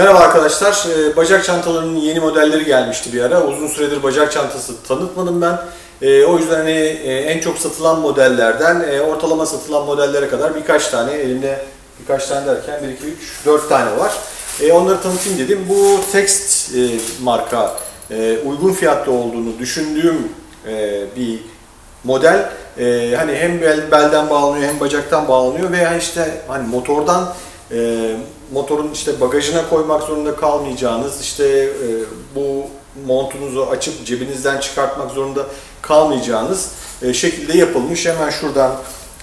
Merhaba arkadaşlar. Ee, Bacak çantalarının yeni modelleri gelmişti bir ara. Uzun süredir bacak çantası tanıtmadım ben. Ee, O yüzden hani e, en çok satılan modellerden e, ortalama satılan modellere kadar birkaç tane elimde birkaç tane derken 1 2 3 4 tane var. E, Onları tanıtayım dedim. Bu Text marka uygun fiyatlı olduğunu düşündüğüm bir model. Hani hem bel, belden bağlanıyor hem bacaktan bağlanıyor veya işte hani motordan e, motorun işte bagajına koymak zorunda kalmayacağınız, işte e, bu montunuzu açıp cebinizden çıkartmak zorunda kalmayacağınız e, şekilde yapılmış. Hemen şuradan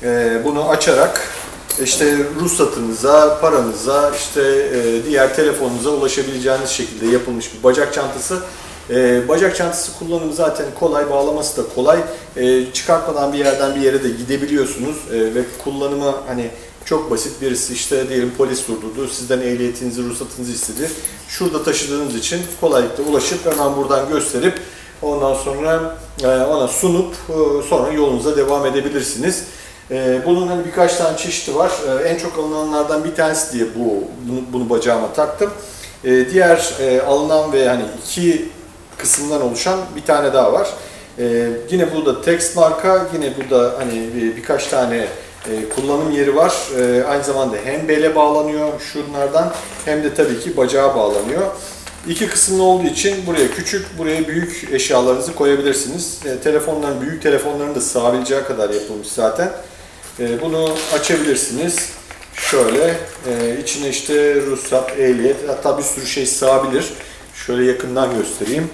e, bunu açarak işte ruhsatınıza, paranıza, işte e, diğer telefonunuza ulaşabileceğiniz şekilde yapılmış bir bacak çantası. E, bacak çantası kullanımı zaten kolay, bağlaması da kolay. E, çıkartmadan bir yerden bir yere de gidebiliyorsunuz e, ve kullanımı hani çok basit birisi işte diyelim polis durdurdu, sizden ehliyetinizi, ruhsatınızı istedi. Şurada taşıdığınız için kolaylıkla ulaşıp hemen buradan gösterip ondan sonra e, ona sunup e, sonra yolunuza devam edebilirsiniz. E, Bunun hani birkaç tane çeşidi var. En çok alınanlardan bir tanesi diye bu bunu, bunu bacağıma taktım. Diğer alınan ve hani iki kısımdan oluşan bir tane daha var. Yine burada text marka, yine burada hani bir- birkaç tane e, kullanım yeri var. E, aynı zamanda hem bele bağlanıyor şunlardan hem de tabii ki bacağa bağlanıyor. İki kısımlı olduğu için buraya küçük, buraya büyük eşyalarınızı koyabilirsiniz. E, telefonların, büyük telefonların da sığabileceği kadar yapılmış zaten. E, bunu açabilirsiniz. Şöyle e, içine işte ruhsat, ehliyet hatta bir sürü şey sığabilir. Şöyle yakından göstereyim.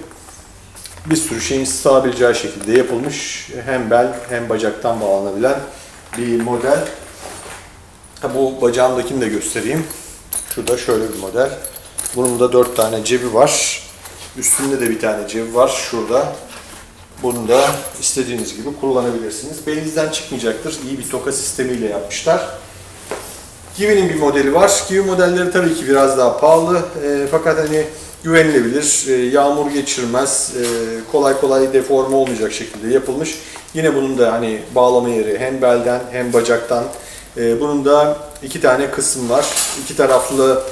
Bir sürü şeyin sığabileceği şekilde yapılmış hem bel hem bacaktan bağlanabilen bir model. Ha, bu bacağımdakini de göstereyim. Şu da şöyle bir model. Bunun da dört tane cebi var. Üstünde de bir tane cebi var. Şurada. Bunu da istediğiniz gibi kullanabilirsiniz. Belinizden çıkmayacaktır. İyi bir toka sistemiyle yapmışlar. Kiwi'nin bir modeli var. Kiwi modelleri tabii ki biraz daha pahalı. E, fakat hani güvenilebilir, e, yağmur geçirmez, e, kolay kolay deforme olmayacak şekilde yapılmış. Yine bunun da hani bağlama yeri hem belden hem bacaktan. E, bunun da iki tane kısım var. İki taraflı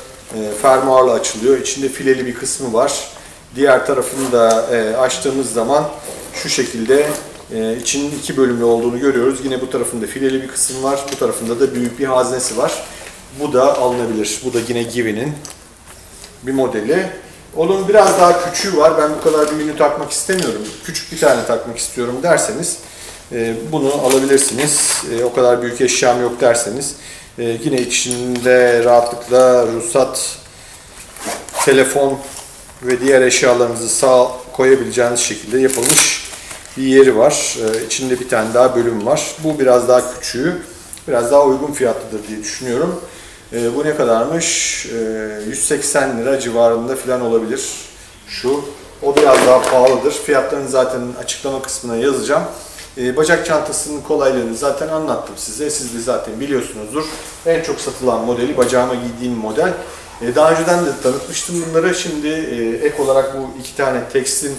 fermuarla açılıyor. İçinde fileli bir kısmı var. Diğer tarafını da açtığımız zaman şu şekilde içinin iki bölümlü olduğunu görüyoruz. Yine bu tarafında fileli bir kısım var. Bu tarafında da büyük bir haznesi var. Bu da alınabilir. Bu da yine Givi'nin bir modeli. Onun biraz daha küçüğü var. Ben bu kadar büyüğünü takmak istemiyorum. Küçük bir tane takmak istiyorum derseniz e, bunu alabilirsiniz. E, o kadar büyük eşyam yok derseniz e, yine içinde rahatlıkla ruhsat, telefon ve diğer eşyalarınızı sağ koyabileceğiniz şekilde yapılmış bir yeri var. İçinde bir tane daha bölüm var. Bu biraz daha küçüğü, biraz daha uygun fiyatlıdır diye düşünüyorum. Ee, bu ne kadarmış? Ee, 180 lira civarında falan olabilir. Şu. O biraz daha pahalıdır. Fiyatlarını zaten açıklama kısmına yazacağım. Ee, bacak çantasının kolaylığını zaten anlattım size. Siz de zaten biliyorsunuzdur. En çok satılan modeli bacağıma giydiğim model. Ee, daha önceden de tanıtmıştım bunları. Şimdi e, ek olarak bu iki tane tekstin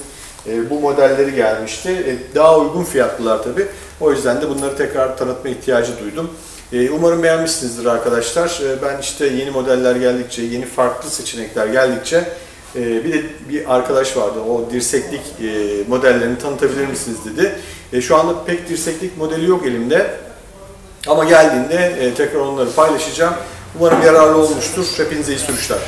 e, bu modelleri gelmişti. E, daha uygun fiyatlılar tabi. O yüzden de bunları tekrar tanıtma ihtiyacı duydum. E, umarım beğenmişsinizdir arkadaşlar. E, ben işte yeni modeller geldikçe, yeni farklı seçenekler geldikçe e, bir de bir arkadaş vardı. O dirseklik e, modellerini tanıtabilir misiniz dedi. E, şu anda pek dirseklik modeli yok elimde. Ama geldiğinde tekrar onları paylaşacağım. Umarım yararlı olmuştur. Hepinize iyi sürüşler.